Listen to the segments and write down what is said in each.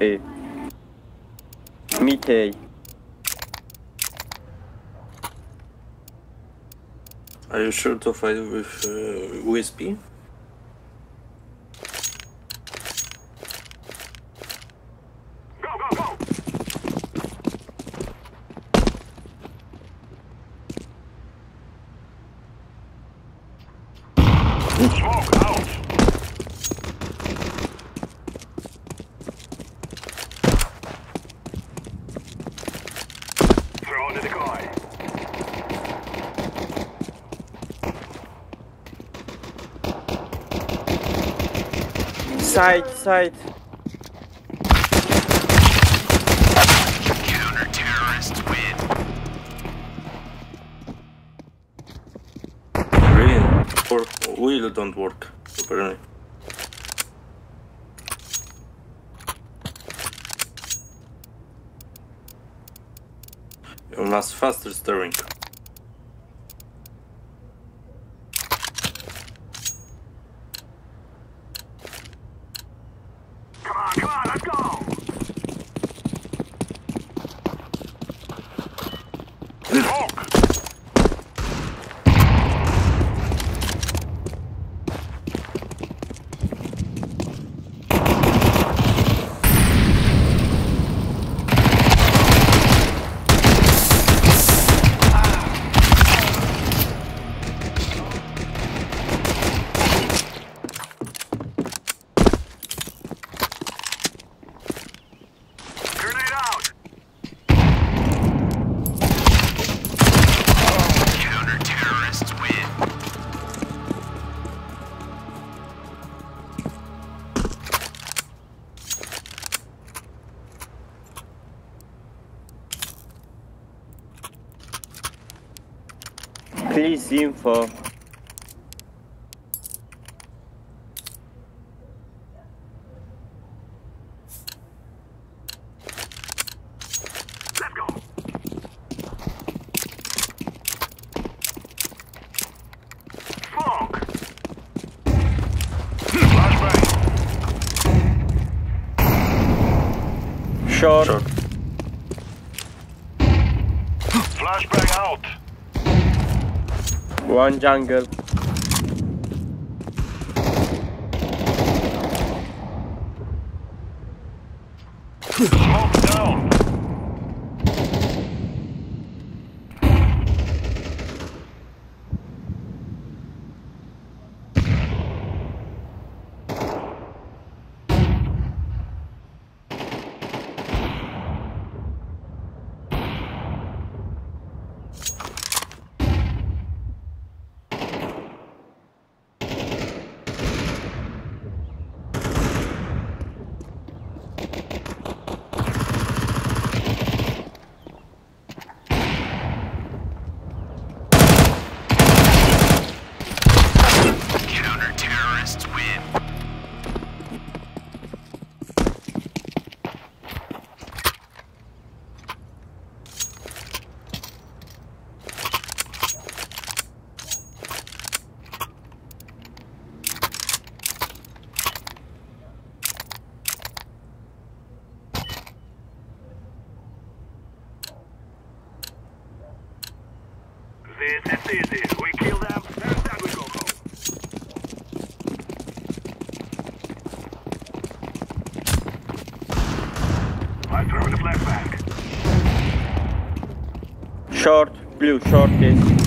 A. Mid A. Are you sure to fight with uh, Wispy? Go, go, go! Smoke out! Throw in the decoy. Side, side. Counter-terrorists win. Green. For wheel don't work properly. You must faster steering. Please info. Let's go! Smoke! Flashbang! Short. Short. Flashbang out! One jungle. Smoke down! Counter-terrorists win. This is easy. We kill them, and then we go go. I'm throwing the flashbang. Short. Blue, short is.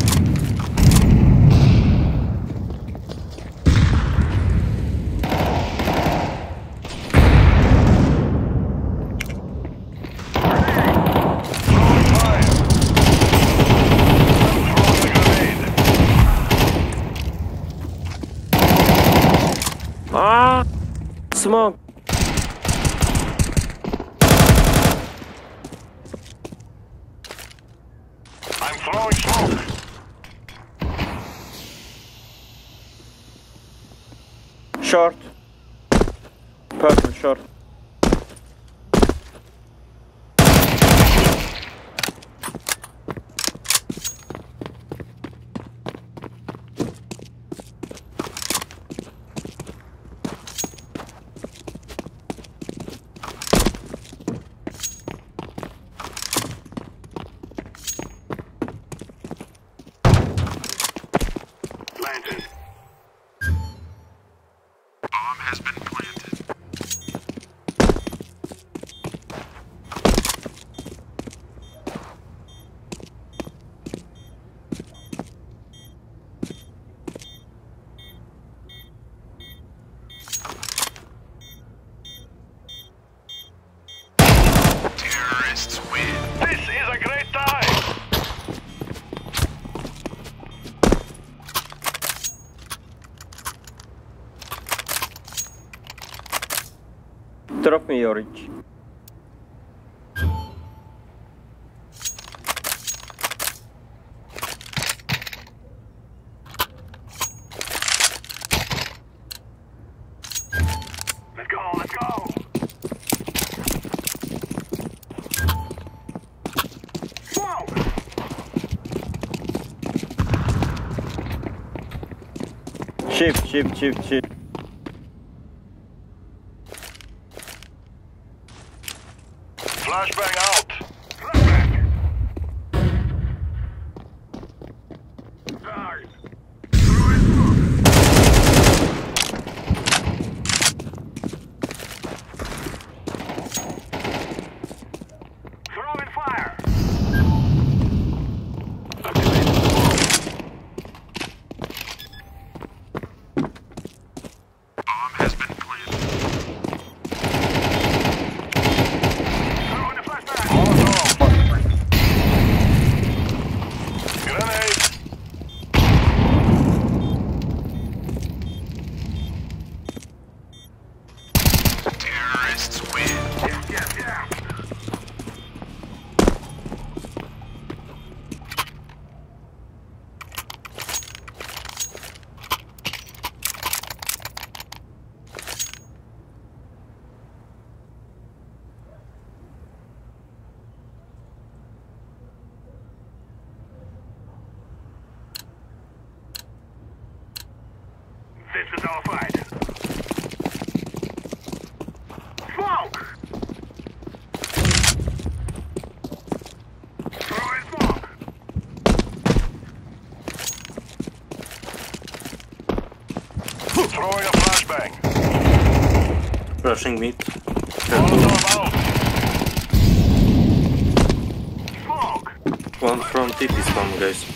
Drop me your reach. Shift, shift, shift. pushing mid. One from TP spawn, guys.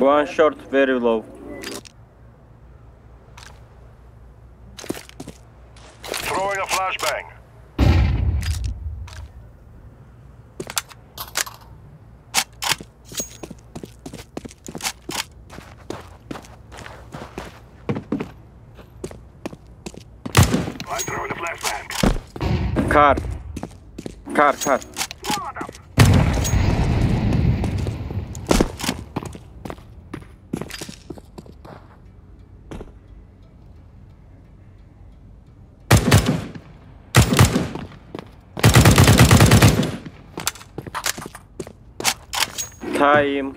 One short, very low. time.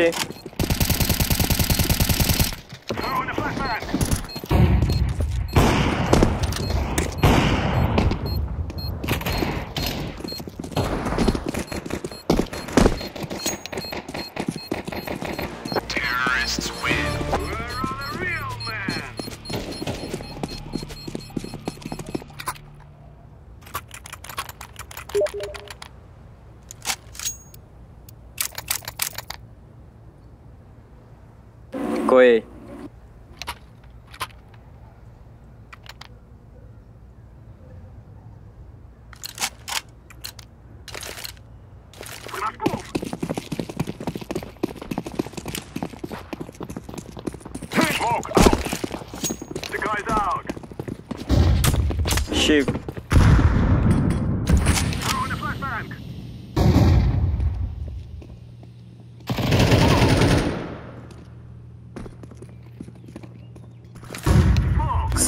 আছে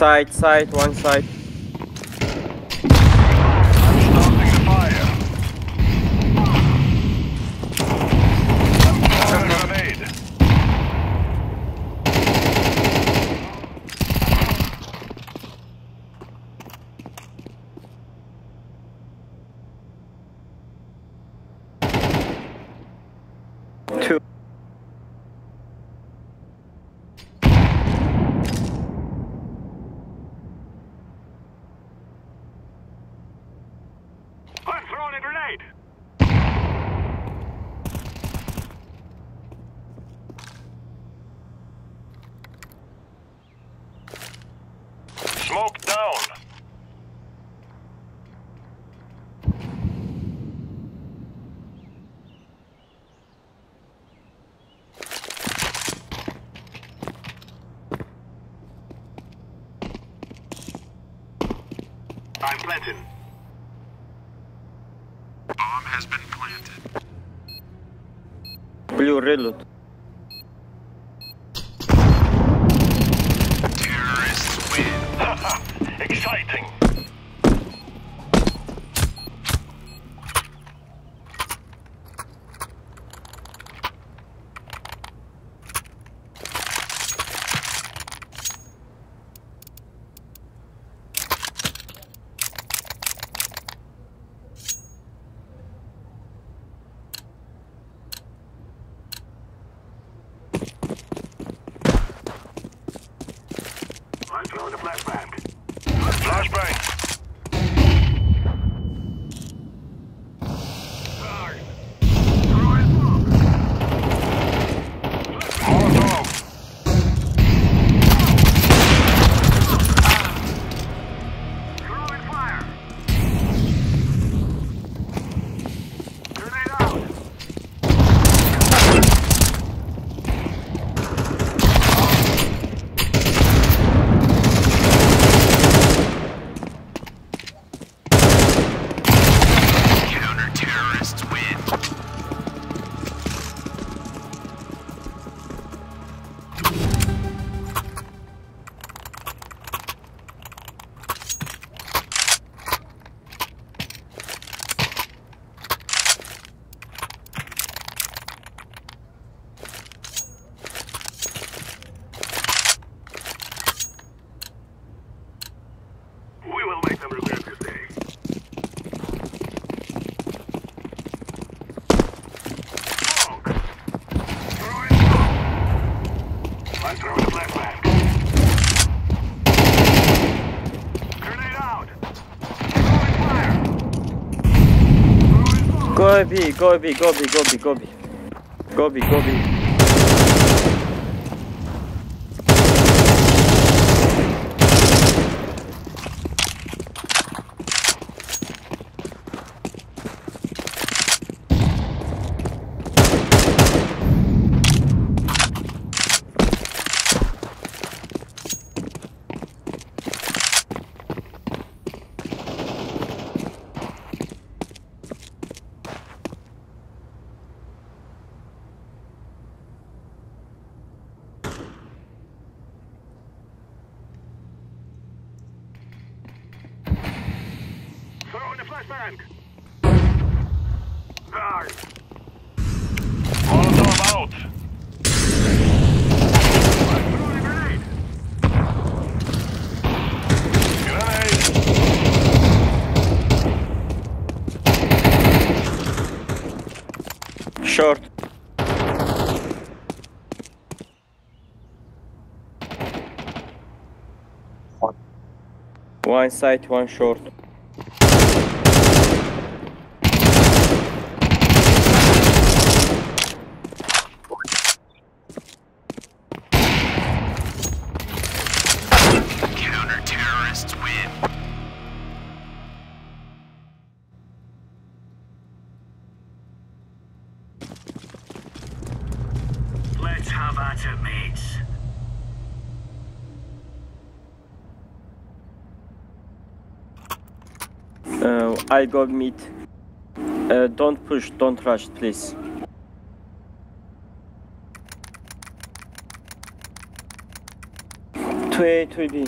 side, side, one side. planted. Bomb has been planted. Blue reload. gobi, gobi, gobi, gobi, gobi. Gobi, gobi. one side, one short. Counter-terrorists win. I go meet. Uh, don't push, don't rush, please. Two A, two B.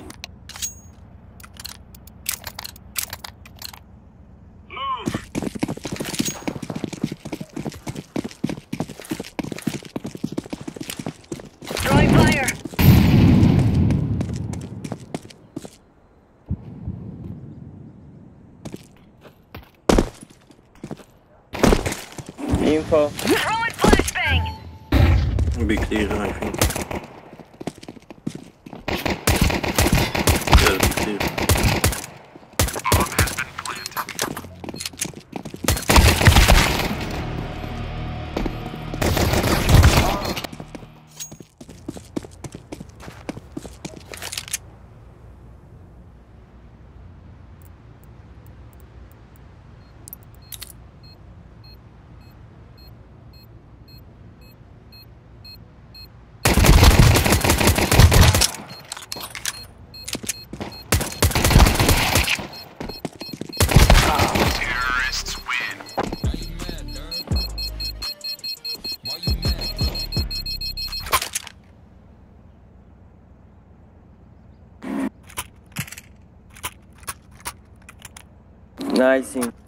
Nice.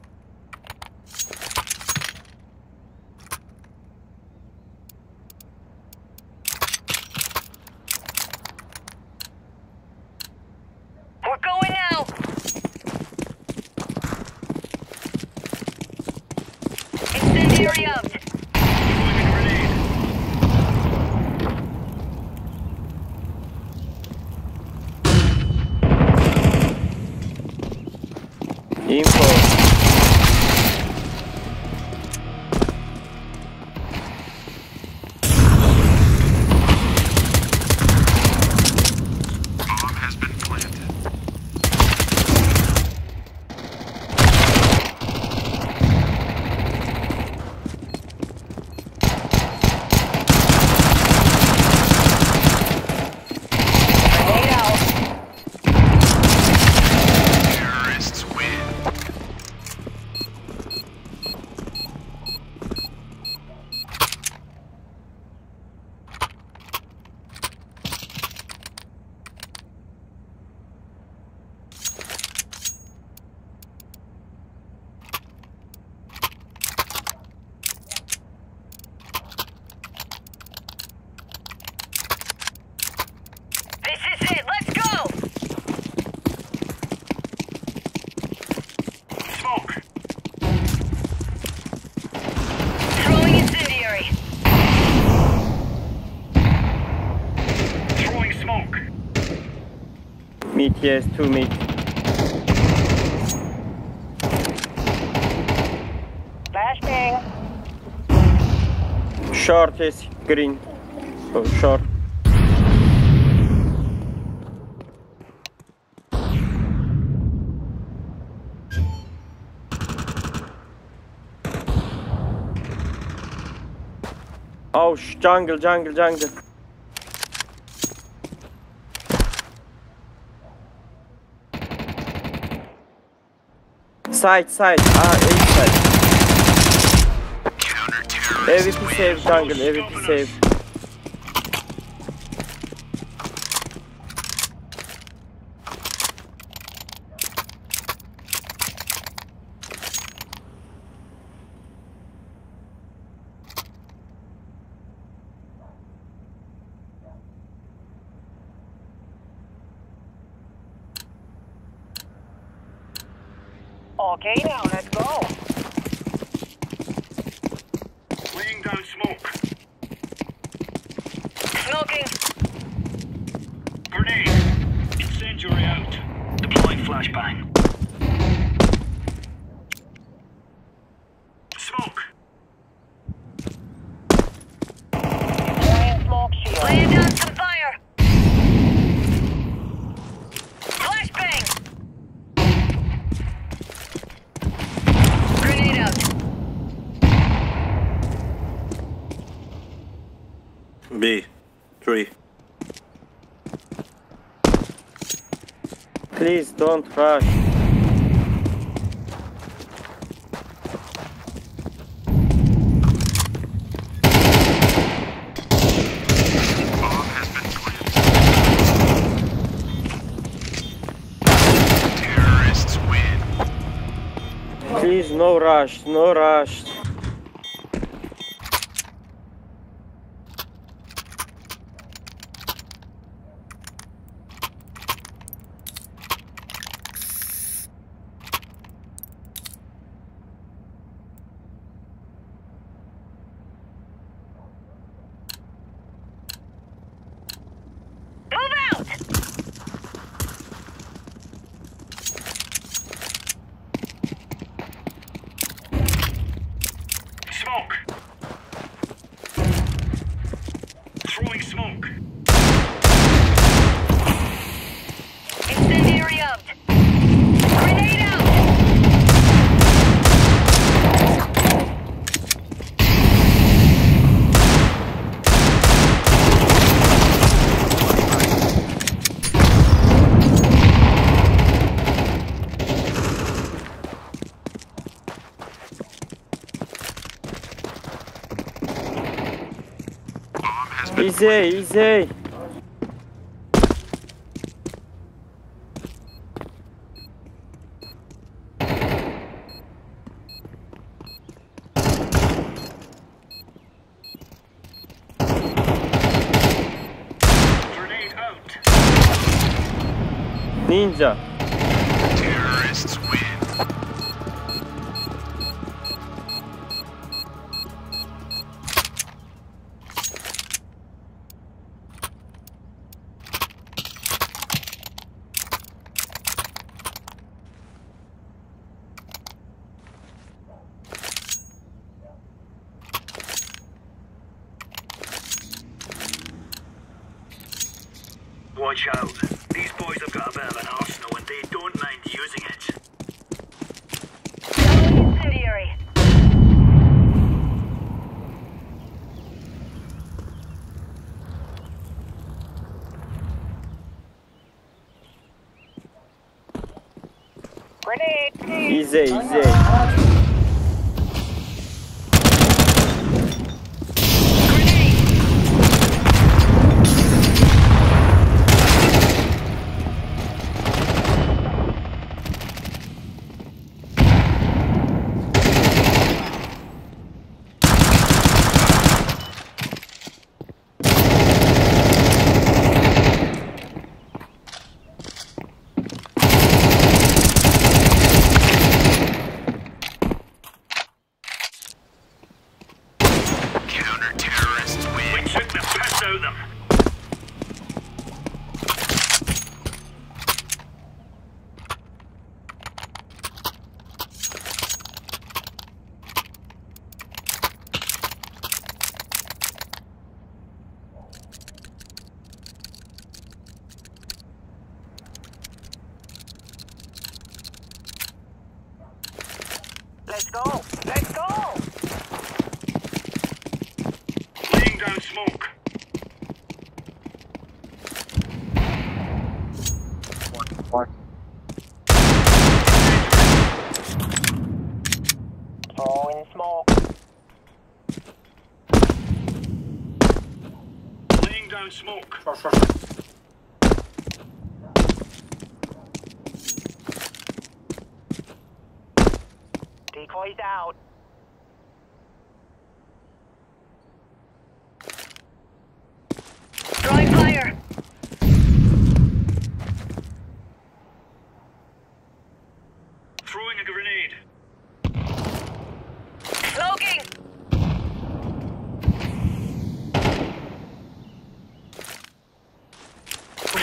Yes, two meat. Flashbang. Short is green. So short. Oh, jungle, jungle, jungle. Side, side. Ah, A side. Counter-terrorists AVP save jungle, AVP save. Okay, now let's go. Laying down smoke. Smoking. Grenade. Incendiary out. Deploying flashbang. Smoke. Giant smoke shield. Laying down some fire. Flashbang. Grenade out. B. Three. Please don't rush. Please, no rush, no rush. Move out. Smoke. Throwing smoke. Incendiary out. Grenade out. Bomb has been Easy, easy. Ninja. Boys have got a bit of an arsenal and they don't mind using it. Incendiary. Grenade. Easy, easy.